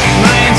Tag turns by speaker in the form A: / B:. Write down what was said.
A: my